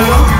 나와요?